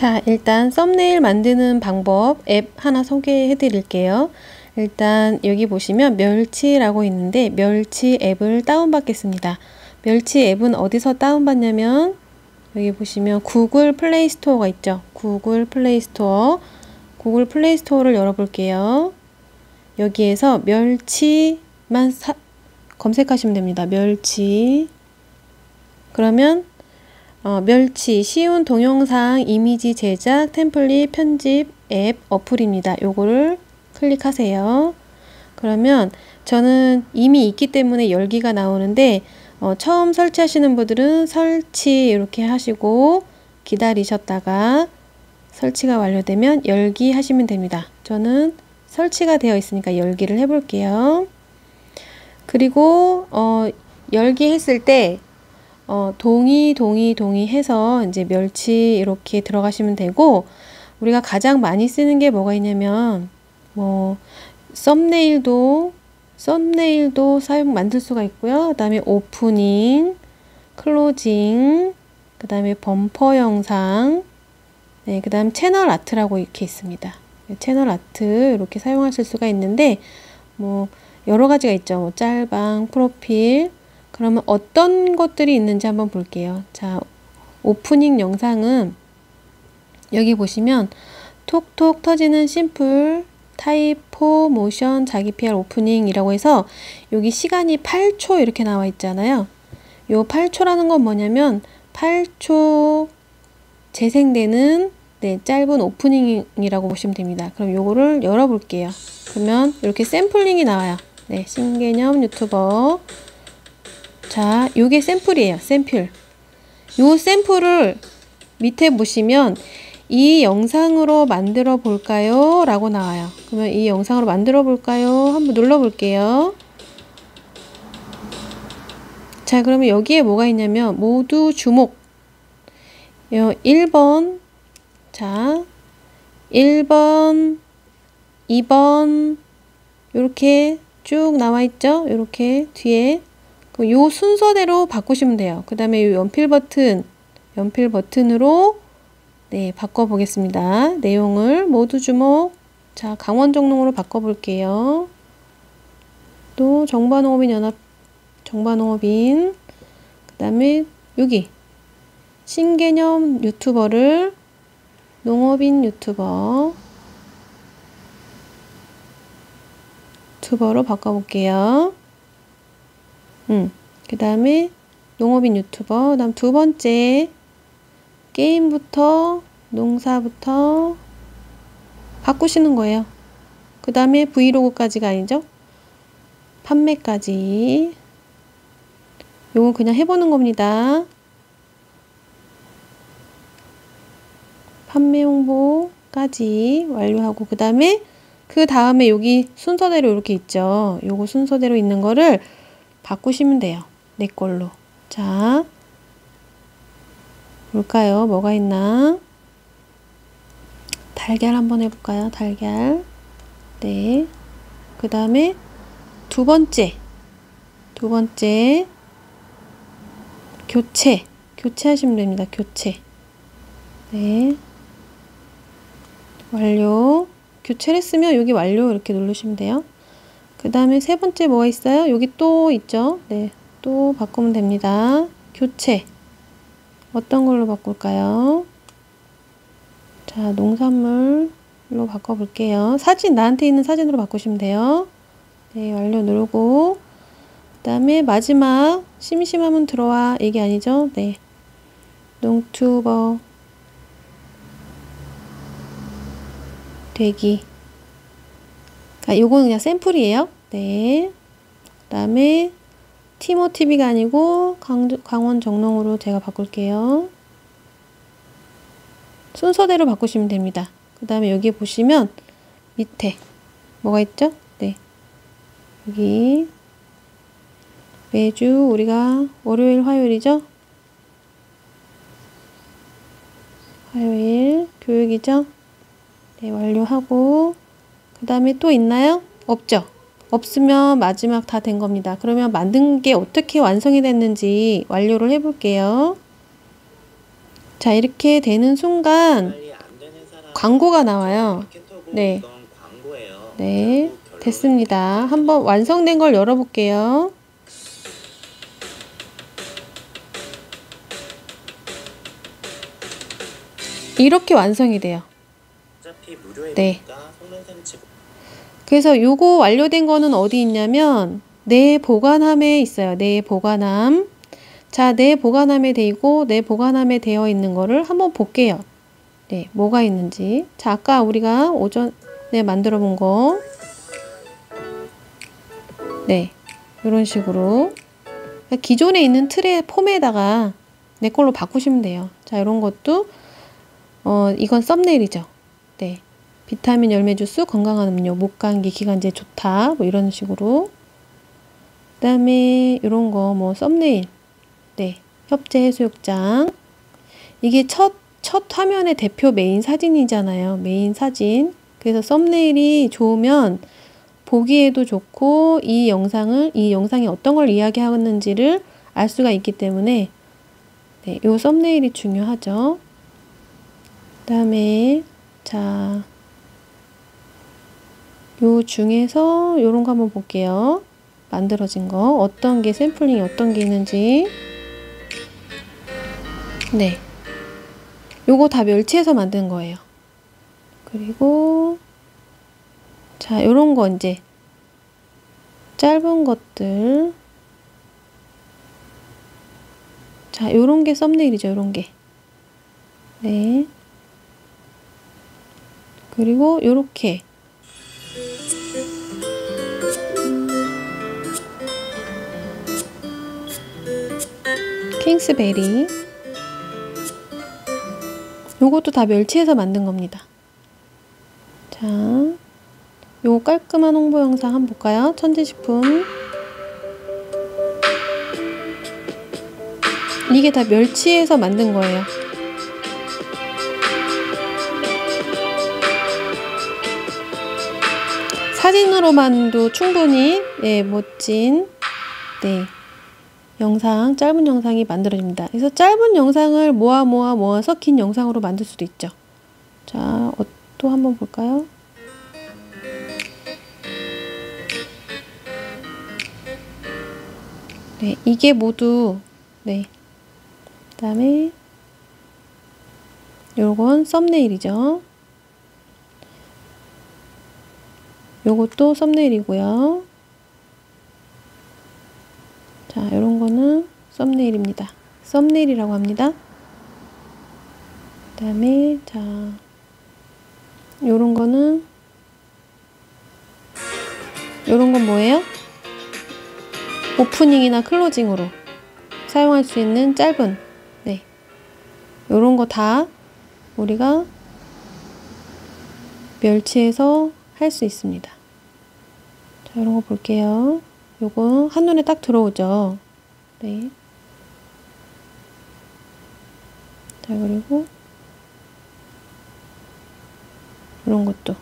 자, 일단 썸네일 만드는 방법 앱 하나 소개해 드릴게요. 일단 여기 보시면 멸치라고 있는데 멸치 앱을 다운받겠습니다. 멸치 앱은 어디서 다운받냐면 여기 보시면 구글 플레이 스토어가 있죠. 구글 플레이 스토어. 구글 플레이 스토어를 열어볼게요. 여기에서 멸치만 사, 검색하시면 됩니다. 멸치. 그러면 어, 멸치 쉬운 동영상 이미지 제작 템플릿 편집 앱 어플입니다. 요거를 클릭하세요. 그러면 저는 이미 있기 때문에 열기가 나오는데 어, 처음 설치하시는 분들은 설치 이렇게 하시고 기다리셨다가 설치가 완료되면 열기 하시면 됩니다. 저는 설치가 되어 있으니까 열기를 해볼게요. 그리고 어, 열기 했을 때 어, 동의, 동의, 동의 해서 이제 멸치 이렇게 들어가시면 되고, 우리가 가장 많이 쓰는 게 뭐가 있냐면, 뭐, 썸네일도, 썸네일도 사용, 만들 수가 있고요. 그 다음에 오프닝, 클로징, 그 다음에 범퍼 영상, 네, 그 다음 채널 아트라고 이렇게 있습니다. 채널 아트 이렇게 사용하실 수가 있는데, 뭐, 여러 가지가 있죠. 뭐 짤방, 프로필, 그러면 어떤 것들이 있는지 한번 볼게요. 자, 오프닝 영상은 여기 보시면 톡톡 터지는 심플 타이포 모션 자기 PR 오프닝이라고 해서 여기 시간이 8초 이렇게 나와 있잖아요. 요 8초라는 건 뭐냐면 8초 재생되는 네, 짧은 오프닝이라고 보시면 됩니다. 그럼 요거를 열어볼게요. 그러면 이렇게 샘플링이 나와요. 네, 신개념 유튜버 자, 요게 샘플이에요. 샘플. 요 샘플을 밑에 보시면 이 영상으로 만들어 볼까요? 라고 나와요. 그러면 이 영상으로 만들어 볼까요? 한번 눌러 볼게요. 자, 그러면 여기에 뭐가 있냐면 모두 주목. 1번. 자, 1번, 2번 이렇게 쭉 나와 있죠? 이렇게 뒤에 요 순서대로 바꾸시면 돼요. 그 다음에 요 연필 버튼, 연필 버튼으로 네, 바꿔보겠습니다. 내용을 모두 주목. 자, 강원 정농으로 바꿔볼게요. 또 정반농업인 연합, 정반농업인. 그 다음에 여기 신개념 유튜버를 농업인 유튜버 유튜버로 바꿔볼게요. 음, 그 다음에 농업인 유튜버. 그 다음 두 번째 게임부터 농사부터 바꾸시는 거예요. 그 다음에 브이로그까지가 아니죠. 판매까지. 요거 그냥 해보는 겁니다. 판매 홍보까지 완료하고 그 다음에 그 다음에 여기 순서대로 이렇게 있죠. 요거 순서대로 있는 거를 바꾸시면 돼요. 내 걸로. 자, 볼까요? 뭐가 있나? 달걀 한번 해볼까요? 달걀. 네. 그 다음에 두 번째. 두 번째. 교체. 교체하시면 됩니다. 교체. 네. 완료. 교체를 했으면 여기 완료 이렇게 누르시면 돼요. 그 다음에 세 번째 뭐가 있어요? 여기 또 있죠? 네, 또 바꾸면 됩니다. 교체. 어떤 걸로 바꿀까요? 자, 농산물로 바꿔볼게요. 사진, 나한테 있는 사진으로 바꾸시면 돼요. 네, 완료 누르고 그 다음에 마지막 심심하면 들어와 이게 아니죠? 네, 농튜버 되기 아, 요거는 그냥 샘플이에요. 네. 그 다음에 티모티비가 아니고 강주, 강원 정농으로 제가 바꿀게요. 순서대로 바꾸시면 됩니다. 그 다음에 여기 보시면 밑에 뭐가 있죠? 네. 여기 매주 우리가 월요일 화요일이죠? 화요일 교육이죠? 네, 완료하고 그 다음에 또 있나요? 없죠? 없으면 마지막 다 된 겁니다. 그러면 만든 게 어떻게 완성이 됐는지 완료를 해볼게요. 자, 이렇게 되는 순간 광고가 나와요. 네. 네. 됐습니다. 한번 완성된 걸 열어볼게요. 이렇게 완성이 돼요. 네. 그래서 요거 완료된 거는 어디 있냐면 내 보관함에 있어요. 내 보관함. 자, 내 보관함에 돼 있고 내 보관함에 되어 있는 거를 한번 볼게요. 네, 뭐가 있는지. 자, 아까 우리가 오전에 만들어 본 거. 네, 이런 식으로 기존에 있는 틀의 폼에다가 내 걸로 바꾸시면 돼요. 자, 이런 것도 어, 이건 썸네일이죠. 네. 비타민 열매 주스 건강한 음료 목 감기 기관지에 좋다. 뭐 이런 식으로. 그 다음에 이런 거 뭐 썸네일. 네. 협재 해수욕장. 이게 첫 첫 화면의 대표 메인 사진이잖아요. 메인 사진. 그래서 썸네일이 좋으면 보기에도 좋고 이 영상을 이 영상이 어떤 걸 이야기하는지를 알 수가 있기 때문에 네, 요 썸네일이 중요하죠. 그 다음에 자 요 중에서 요런 거 한번 볼게요. 만들어진 거 어떤 게 샘플링이 어떤 게 있는지 네 요거 다 멸치해서 만든 거예요. 그리고 자 요런 거 이제 짧은 것들 자 요런 게 썸네일이죠 요런 게 네. 그리고 요렇게 킹스베리 요것도 다 멸치해서 만든 겁니다. 자, 요 깔끔한 홍보 영상 한번 볼까요? 천지식품 이게 다 멸치해서 만든 거예요. 사진으로만도 충분히 네, 멋진 네, 영상, 짧은 영상이 만들어집니다. 그래서 짧은 영상을 모아 모아 모아서 긴 영상으로 만들 수도 있죠. 자, 어, 또 한번 볼까요? 네, 이게 모두 네. 그다음에 요건 썸네일이죠. 요것도 썸네일이고요. 자, 이런 거는 썸네일입니다. 썸네일이라고 합니다. 그 다음에, 자, 요런 거는, 요런 건 뭐예요? 오프닝이나 클로징으로 사용할 수 있는 짧은, 네. 요런 거 다 우리가 멸치해서 할 수 있습니다. 자, 이런 거 볼게요. 요거 한눈에 딱 들어오죠. 네. 자, 그리고 이런 것도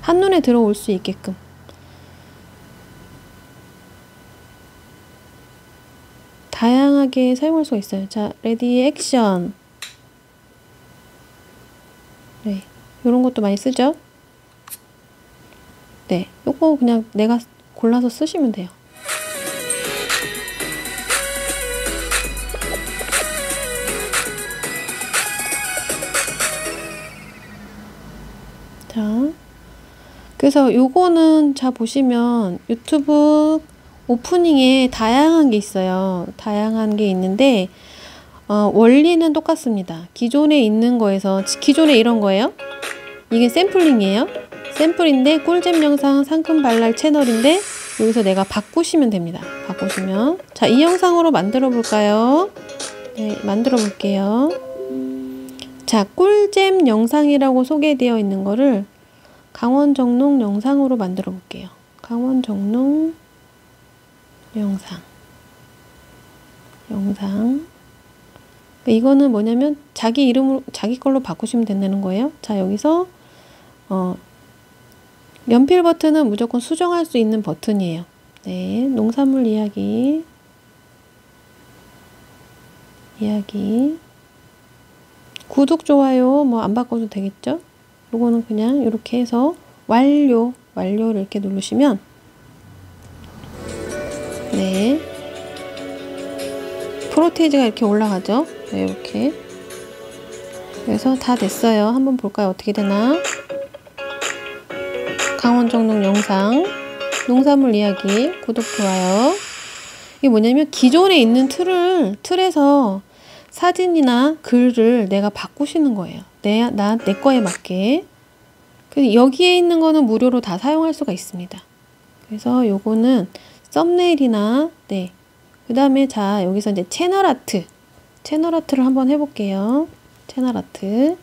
한눈에 들어올 수 있게끔 다양하게 사용할 수가 있어요. 자, 레디 액션. 네. 이런 것도 많이 쓰죠. 네. 요거 그냥 내가 골라서 쓰시면 돼요. 자, 그래서 요거는 자 보시면 유튜브 오프닝에 다양한 게 있어요. 다양한 게 있는데 어, 원리는 똑같습니다. 기존에 있는 거에서 기존에 이런 거예요. 이게 샘플링이에요. 샘플인데 꿀잼 영상 상큼 발랄 채널인데 여기서 내가 바꾸시면 됩니다. 바꾸시면 자 이 영상으로 만들어 볼까요? 네 만들어 볼게요. 자 꿀잼 영상이라고 소개되어 있는 거를 강원 정농 영상으로 만들어 볼게요. 강원 정농 영상 영상 이거는 뭐냐면 자기 이름으로 자기 걸로 바꾸시면 된다는 거예요. 자 여기서 어 연필 버튼은 무조건 수정할 수 있는 버튼이에요. 네, 농산물 이야기 이야기 구독 좋아요 뭐 안 바꿔도 되겠죠? 요거는 그냥 이렇게 해서 완료, 완료를 이렇게 누르시면 네. 프로테이지가 이렇게 올라가죠. 네, 이렇게. 그래서 다 됐어요. 한번 볼까요? 어떻게 되나? 강원 정농 영상, 농산물 이야기, 구독, 좋아요. 이게 뭐냐면 기존에 있는 틀을, 틀에서 사진이나 글을 내가 바꾸시는 거예요. 내, 나, 내 거에 맞게. 여기에 있는 거는 무료로 다 사용할 수가 있습니다. 그래서 요거는 썸네일이나, 네. 그 다음에 자, 여기서 이제 채널 아트. 채널 아트를 한번 해볼게요. 채널 아트.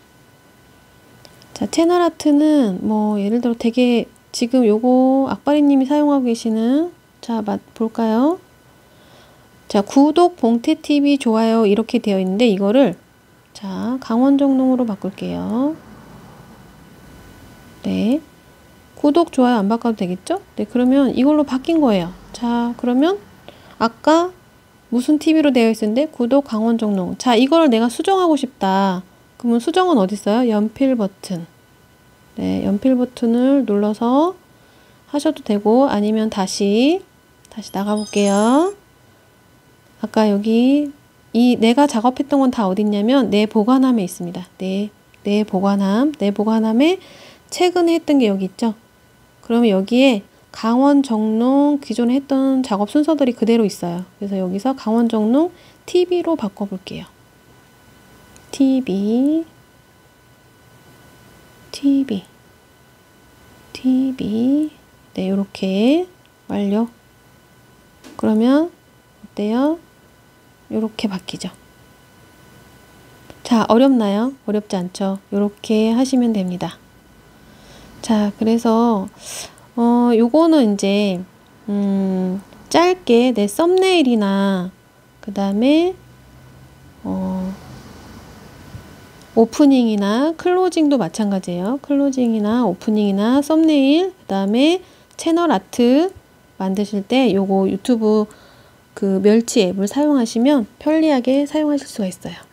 자, 채널 아트는 뭐, 예를 들어 되게 지금 요거 악바리님이 사용하고 계시는 자, 맛 볼까요? 자, 구독 봉태TV 좋아요 이렇게 되어 있는데 이거를 자, 강원정농으로 바꿀게요. 네. 구독, 좋아요 안 바꿔도 되겠죠? 네, 그러면 이걸로 바뀐 거예요. 자, 그러면 아까 무슨 TV로 되어 있었는데 구독 강원정농. 자, 이걸 내가 수정하고 싶다. 그러면 수정은 어디 있어요? 연필 버튼. 네, 연필 버튼을 눌러서 하셔도 되고 아니면 다시 다시 나가 볼게요. 아까 여기 이 내가 작업했던 건 다 어디 있냐면 내 보관함에 있습니다. 내, 내 보관함, 내 보관함에 최근에 했던 게 여기 있죠. 그러면 여기에 강원 정농 기존에 했던 작업 순서들이 그대로 있어요. 그래서 여기서 강원 정농 TV로 바꿔볼게요. TV, TV, TV. 네, 이렇게 완료. 그러면 어때요? 이렇게 바뀌죠. 자, 어렵나요? 어렵지 않죠? 이렇게 하시면 됩니다. 자, 그래서 어, 요거는 이제 음, 짧게 내 썸네일이나 그 다음에 어, 오프닝이나 클로징도 마찬가지예요. 클로징이나 오프닝이나 썸네일, 그 다음에 채널 아트 만드실 때 요거 유튜브 그 멸치 앱을 사용하시면 편리하게 사용하실 수가 있어요.